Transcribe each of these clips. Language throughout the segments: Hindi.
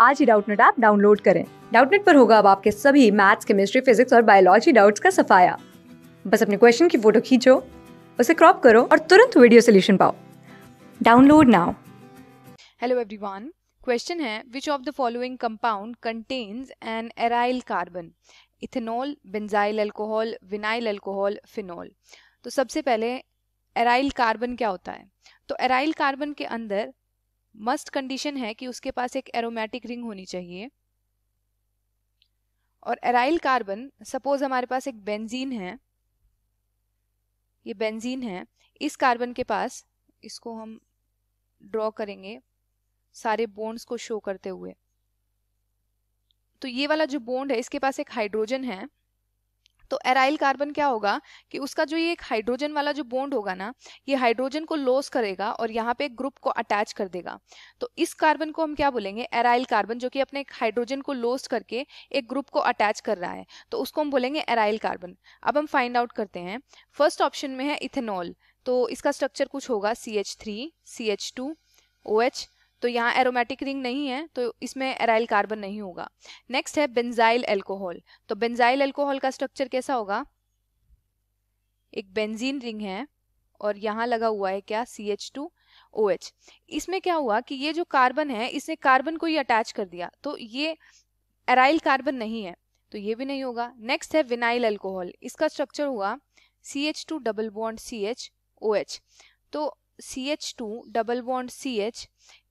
आज ही डाउटनेट ऐप डाउनलोड करें। डाउटनेट पर होगा अब आपके सभी मैथ्स, केमिस्ट्री, फिजिक्स और बायोलॉजी डाउट्स का सफाया। बस अपने क्वेश्चन की फ़ोटो खींचो, उसे क्रॉप करो और तुरंत वीडियो सोल्यूशन पाओ। Download now. Hello everyone question है which of the following compound contains an aryl carbon ethanol benzyl alcohol vinyl alcohol phenol तो सबसे पहले एराइल कार्बन क्या होता है? तो एराइल कार्बन के अंदर मस्ट कंडीशन है कि उसके पास एक एरोमेटिक रिंग होनी चाहिए। और एराइल कार्बन सपोज़ हमारे पास एक बेंजीन है। ये बेंजीन है। इस कार्बन के पास इसको हम ड्रॉ करेंगे सारे बॉन्ड्स को शो करते हुए। तो ये वाला जो बॉन्ड है, इसके पास एक हाइड्रोजन है। तो एराइल कार्बन क्या होगा कि उसका जो ये एक हाइड्रोजन वाला जो बॉन्ड होगा ना, ये हाइड्रोजन को लॉस करेगा और यहाँ पे एक ग्रुप को अटैच कर देगा। तो इस कार्बन को हम क्या बोलेंगे? एराइल कार्बन जो कि अपने हाइड्रोजन को लॉस करके एक ग्रुप को अटैच कर रहा है तो उसको हम बोलेंगे एराइल कार्बन अब हम फाइंड आउट करते हैं। फ़र्स्ट ऑप्शन में है इथेनॉल तो इसका स्ट्रक्चर कुछ होगा C H three C H two O H तो यहाँ एरोमेटिक रिंग नहीं है तो इसमें एराइल कार्बन नहीं होगा। नेक्स्ट है बेंजाइल एल्कोहल तो बेंजाइल एल्कोहल का स्ट्रक्चर कैसा होगा? एक बेंजीन रिंग है और यहाँ लगा हुआ है क्या? C H two O H इसमें क्या हुआ कि ये जो कार्बन है, इसने कार्बन को ही अटैच कर दिया। तो ये एराइल कार्बन नहीं है तो ये भी नहीं होगा। नेक्स्ट है विनाइल अल्कोहल इसका स्ट्रक्चर हुआ C H two double bond C H O H तो C H two double bond C H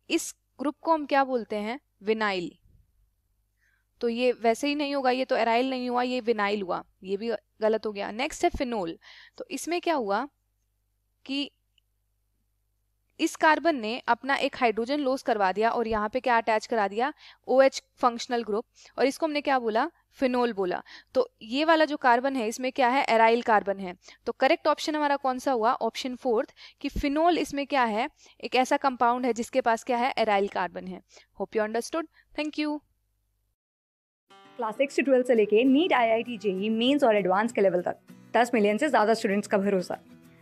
इस ग्रुप को हम क्या बोलते हैं? विनाइल। तो ये वैसे ही नहीं होगा, ये तो एराइल नहीं हुआ, ये विनाइल हुआ, ये भी गलत हो गया। नेक्स्ट है फिनोल। तो इसमें क्या हुआ कि इस कार्बन ने अपना एक हाइड्रोजन लॉस करवा दिया और यहाँ पे क्या अटैच करा दिया? ओ OH फंक्शनल ग्रुप और इसको हमने क्या बोला? फिनोल बोला। तो ये वाला जो कार्बन है, इसमें क्या है? एराइल कार्बन है। तो करेक्ट ऑप्शन हमारा कौन सा हुआ? ऑप्शन फोर्थ कि फिनोल इसमें क्या है? एक ऐसा कंपाउंड है जिसके पास क्या है? एराइल कार्बन है। Hope you understood thank you class six से ट्वेल्थ से लेके NEET I I T JEE mains और एडवांस के लेवल तक। दस मिलियन से ज़्यादा स्टूडेंट्स का भरोसा।